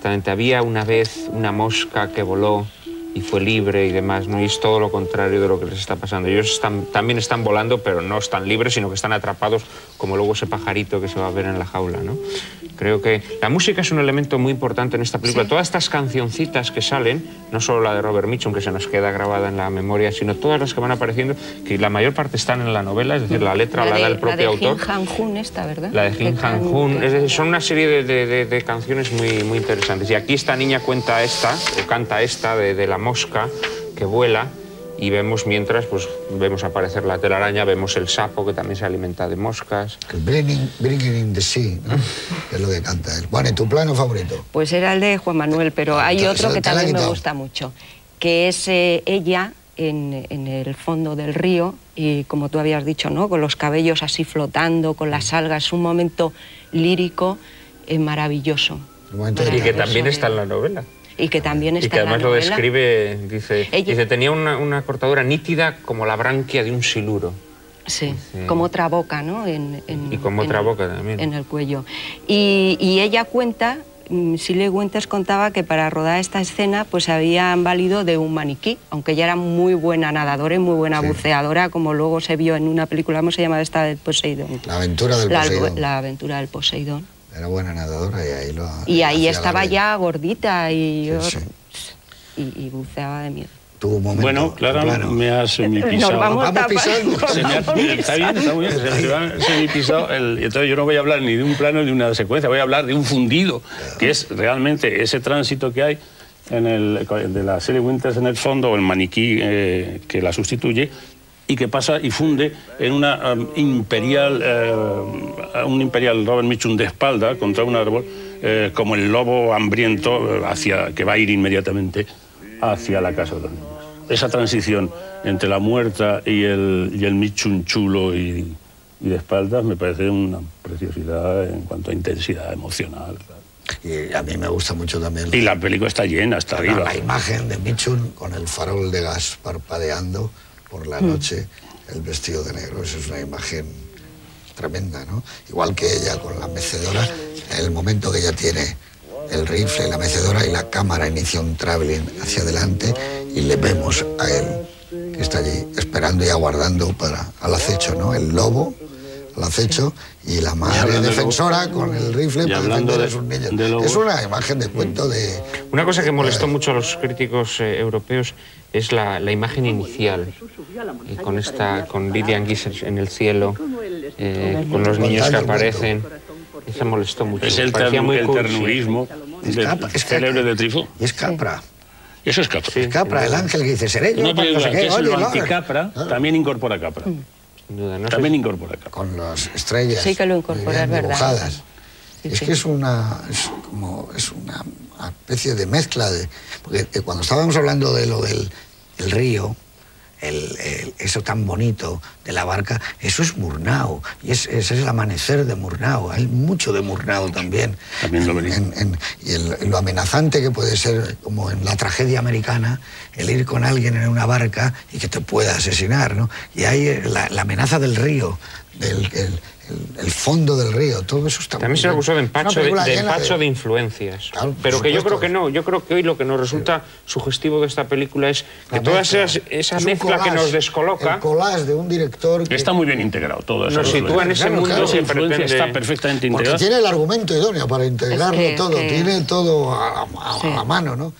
Exactamente, había una vez una mosca que voló y fue libre y demás, ¿no? Y es todo lo contrario de lo que les está pasando. Ellos están, también están volando, pero no están libres, sino que están atrapados, como luego ese pajarito que se va a ver en la jaula, ¿no? Creo que la música es un elemento muy importante en esta película. Todas estas cancioncitas que salen, no solo la de Robert Mitchum, que se nos queda grabada en la memoria, sino todas las que van apareciendo, que la mayor parte están en la novela, es decir, la letra la, da el propio autor. La de Jin Han esta, ¿verdad? La de Jin Han Hun. son una serie de, de, canciones muy, muy interesantes. Y aquí esta niña cuenta esta, o canta esta, de la mosca que vuela y vemos mientras, pues vemos aparecer la telaraña, vemos el sapo que también se alimenta de moscas. El bringing, bringing in the sea, ¿no? es lo que canta él. Bueno, ¿y tu plano favorito? Pues era el de Juan Manuel, pero hay otro que también me gusta mucho, que es eh, ella en, en, el fondo del río y como tú habías dicho, ¿no? Con los cabellos así flotando, con las algas, es un momento lírico eh, maravilloso. Y que también está en la novela y que también está y que además lo describe, dice, dice tenía una, una, cortadura nítida como la branquia de un siluro. Sí, como otra boca, ¿no? En, y como otra boca también. En el cuello. Y, y ella cuenta, mm, Silvia Winters contaba que para rodar esta escena pues habían valido de un maniquí, aunque ella era muy buena nadadora y muy buena buceadora, como luego se vio en una película, ¿cómo se llama esta del Poseidón? La aventura del Poseidón. La aventura del Poseidón. Era buena nadadora y ahí lo... Y ahí estaba ya gordita y, y, buceaba de miedo. Tuvo un momento, bueno, claro, me ha semipisado. Nos vamos, vamos pisando. Se me ha, está bien, está muy bien. Se me ha semipisado. El, entonces yo no voy a hablar ni de un plano ni de una secuencia, voy a hablar de un fundido, que es realmente ese tránsito que hay en el, de la serie Winters en el fondo, o el maniquí eh, que la sustituye, y que pasa y funde en una um, imperial, uh, un imperial Robert Mitchum de espalda contra un árbol, uh, como el lobo hambriento uh, hacia, que va a ir inmediatamente hacia la casa de los niños. Esa transición entre la muerta y el, y el Mitchum chulo y, y de espaldas me parece una preciosidad en cuanto a intensidad emocional. Y a mí me gusta mucho también. Y la película está llena hasta arriba. La imagen de Mitchum con el farol de gas parpadeando por la noche el vestido de negro. Eso es una imagen tremenda, ¿no? Igual que ella con la mecedora, el momento que ella tiene el rifle, la mecedora y la cámara inicia un traveling hacia adelante y le vemos a él que está allí esperando y aguardando para al acecho, ¿no? El lobo al acecho y la madre defensora con el rifle para defender a sus niños. es una imagen de cuento de... Una cosa que molestó mucho a los críticos eh, europeos es la, la, imagen inicial, y con, esta, con Lillian Giesel en el cielo, eh, con los niños que aparecen. Eso molestó mucho. Es el, muy el ternurismo es capra, es célebre de Trifo. Y es Capra. Eso es Capra. Es Capra, el ángel que dice, seré yo. No, pero no sé qué, oye, lo anticapra ah. también incorpora Capra. Sin duda, no también incorpora Capra. Con las estrellas. Sí que lo incorpora, es verdad. es que es una, es como, es una especie de mezcla de... Porque eh, cuando estábamos hablando de lo del río, el, eso tan bonito de la barca, eso es Murnau. Y ese es el amanecer de Murnau. Hay mucho de Murnau también. También lo Y lo amenazante que puede ser, como en la tragedia americana, el ir con alguien en una barca y que te pueda asesinar, ¿no? Y hay la, amenaza del río, del el, fondo del río, todo eso está También se le acusó de empacho, de, empacho de... influencias. pero que yo creo que no, yo creo que hoy lo que nos resulta sugestivo de esta película es que toda esa, esa mezcla que nos descoloca... El collage de un director... Está muy bien integrado todo eso. Nos sitúa en ese mundo que pretende... Está perfectamente integrado. Porque tiene el argumento idóneo para integrarlo todo, tiene todo a, a, mano, ¿no?